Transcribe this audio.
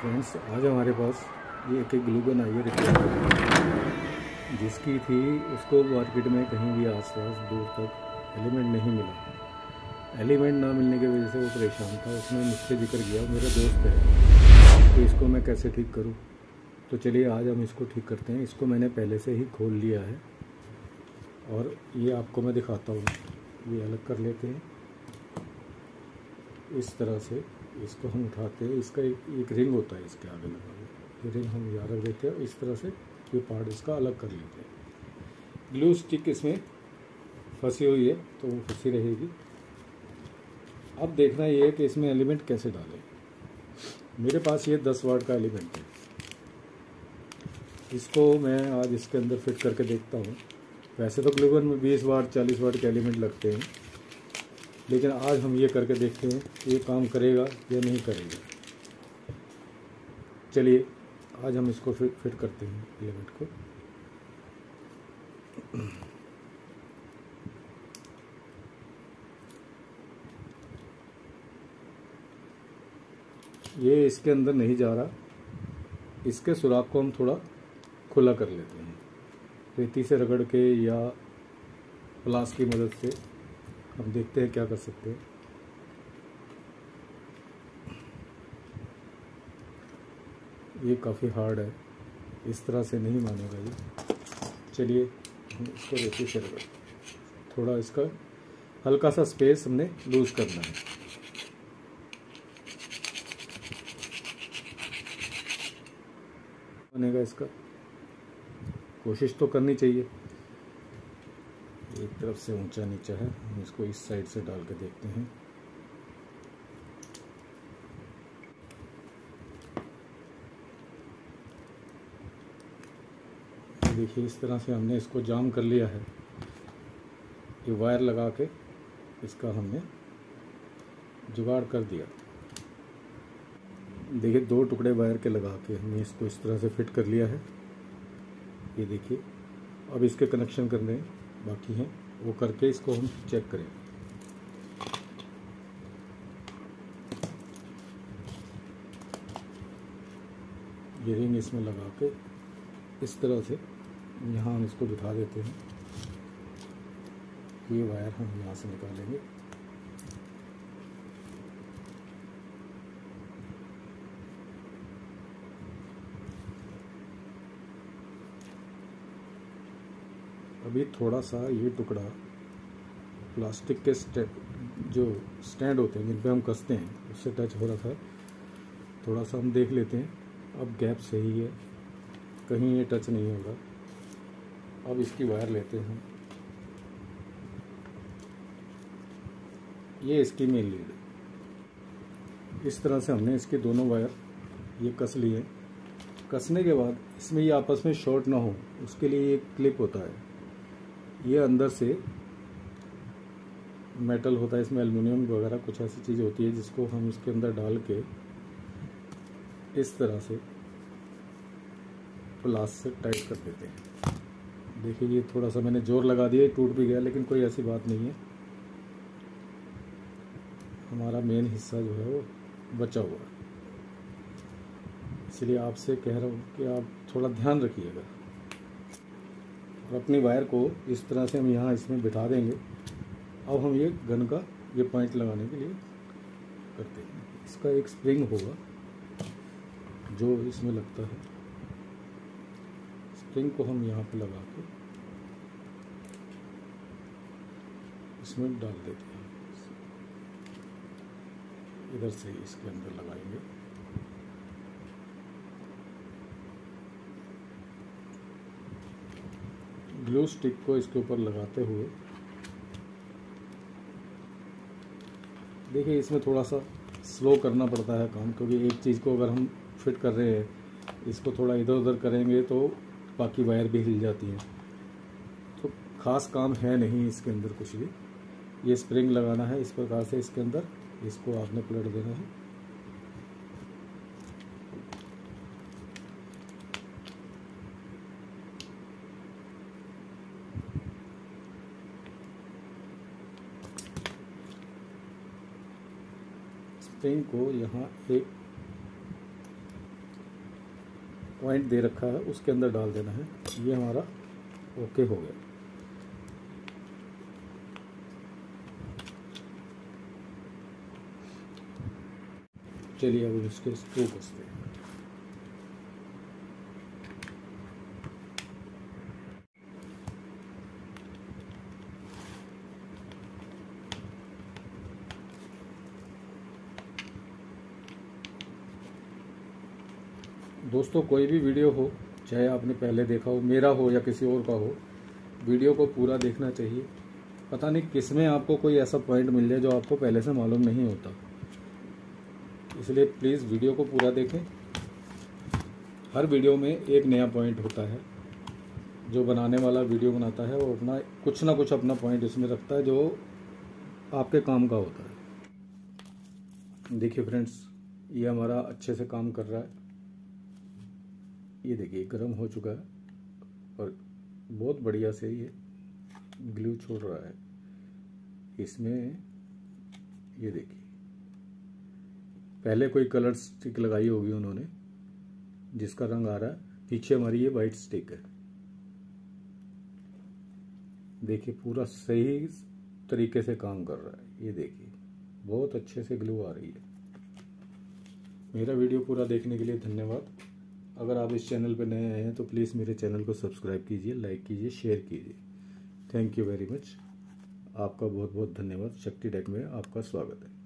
Friends, आज हमारे पास ये एक ग्लू गन आई है रिपेयर जिसकी थी, उसको मार्केट में कहीं भी आसपास दूर तक एलिमेंट नहीं मिला। एलिमेंट ना मिलने की वजह से वो परेशान था। उसने मुझसे ज़िक्र किया, मेरा दोस्त है तो इसको मैं कैसे ठीक करूँ? तो चलिए, आज हम इसको ठीक करते हैं। इसको मैंने पहले से ही खोल लिया है। और ये आपको मैं दिखाता हूँ। ये अलग कर लेते हैं। इस तरह से। इसको हम उठाते हैं इसका एक, एक रिंग होता है इसके आगे लगा ये रिंग हम यहाँ रख देते हैं इस तरह से ये पार्ट इसका अलग कर लेते हैं। ग्लू स्टिक इसमें फंसी हुई है तो वो फंसी रहेगी। अब देखना ये है कि इसमें एलिमेंट कैसे डालें। मेरे पास ये दस वाट का एलिमेंट है। इसको मैं आज इसके अंदर फिट करके देखता हूँ। वैसे तो ग्लूगन में बीस वाट चालीस वाट के एलिमेंट लगते हैं। लेकिन आज हम ये करके देखते हैं, ये काम करेगा या नहीं करेगा। चलिए, आज हम इसको फिट फिट करते हैं एलिमेंट को। ये इसके अंदर नहीं जा रहा। इसके सुराख को हम थोड़ा खुला कर लेते हैं। रेती से रगड़ के या प्लास की मदद से। हम देखते हैं क्या कर सकते हैं। ये काफ़ी हार्ड है। इस तरह से नहीं मानेगा ये। चलिए इसको देखिए रगड़ थोड़ा इसका हल्का सा स्पेस हमने लूज़ करना है। बनेगा इसका। कोशिश तो करनी चाहिए। एक तरफ़ से ऊँचा नीचा है, हम इसको इस साइड से डाल के देखते हैं। देखिए, इस तरह से हमने इसको जाम कर लिया है। ये वायर लगा के इसका हमने जुगाड़ कर दिया। देखिए, दो टुकड़े वायर के लगा के हमने इसको इस तरह से फिट कर लिया है। ये देखिए, अब इसके कनेक्शन करने बाकी हैं, वो करके इसको हम चेक करें। ये रिंग इसमें लगा के इस तरह से यहाँ हम इसको बिठा देते हैं। ये वायर हम यहाँ से निकालेंगे। अभी थोड़ा सा ये टुकड़ा प्लास्टिक के स्टेप जो स्टैंड होते हैं जिन पे हम कसते हैं, उससे टच हो रहा था। थोड़ा सा हम देख लेते हैं। अब गैप सही है। कहीं ये टच नहीं होगा। अब इसकी वायर लेते हैं ये इसकी मेन लीड इस तरह से हमने इसके दोनों वायर ये कस लिए। कसने के बाद इसमें ये आपस में शॉर्ट ना हो। उसके लिए एक क्लिप होता है। ये अंदर से मेटल होता है, इसमें एल्युमिनियम वगैरह कुछ ऐसी चीज़ होती है जिसको हम इसके अंदर डाल के इस तरह से प्लास से टाइट कर देते हैं। देखिए, ये थोड़ा सा मैंने ज़ोर लगा दिया टूट भी गया, लेकिन कोई ऐसी बात नहीं है। हमारा मेन हिस्सा जो है वो बचा हुआ है। इसलिए आपसे कह रहा हूँ कि आप थोड़ा ध्यान रखिएगा। और अपनी वायर को इस तरह से हम यहाँ इसमें बिठा देंगे। अब हम ये गन का, ये पॉइंट लगाने के लिए करते हैं। इसका एक स्प्रिंग होगा, जो इसमें लगता है। स्प्रिंग को हम यहाँ पे लगा के इसमें डाल देते हैं। इधर से इसके अंदर लगाएँगे। ग्लू स्टिक को इसके ऊपर लगाते हुए, देखिए इसमें थोड़ा सा स्लो करना पड़ता है काम, क्योंकि एक चीज़ को अगर हम फिट कर रहे हैं, इसको थोड़ा इधर उधर करेंगे तो बाकी वायर भी हिल जाती हैं। तो ख़ास काम है नहीं इसके अंदर कुछ भी। ये स्प्रिंग लगाना है इस प्रकार से इसके अंदर, इसको आपने पलट देना है। स्प्रिंग को यहाँ एक पॉइंट दे रखा है, उसके अंदर डाल देना है। ये हमारा ओके हो गया। चलिए अब इसके स्क्रू कसते हैं। दोस्तों, कोई भी वीडियो हो, चाहे आपने पहले देखा हो, मेरा हो या किसी और का हो, वीडियो को पूरा देखना चाहिए। पता नहीं किसमें आपको कोई ऐसा पॉइंट मिल जाए जो आपको पहले से मालूम नहीं होता। इसलिए प्लीज़ वीडियो को पूरा देखें। हर वीडियो में एक नया पॉइंट होता है, जो बनाने वाला वीडियो बनाता है, वो अपना कुछ ना कुछ अपना पॉइंट इसमें रखता है, जो आपके काम का होता है। देखिए फ्रेंड्स ये हमारा अच्छे से काम कर रहा है। ये देखिए, गर्म हो चुका है और बहुत बढ़िया से ये ग्लू छोड़ रहा है। इसमें ये देखिए, पहले कोई कलर स्टिक लगाई होगी उन्होंने, जिसका रंग आ रहा है। पीछे हमारी ये वाइट स्टिक है। देखिए, पूरा सही तरीके से काम कर रहा है। ये देखिए, बहुत अच्छे से ग्लू आ रही है। मेरा वीडियो पूरा देखने के लिए धन्यवाद। अगर आप इस चैनल पर नए आए हैं तो प्लीज़ मेरे चैनल को सब्सक्राइब कीजिए लाइक कीजिए शेयर कीजिए। थैंक यू वेरी मच आपका बहुत बहुत धन्यवाद। शक्ति डेक में आपका स्वागत है।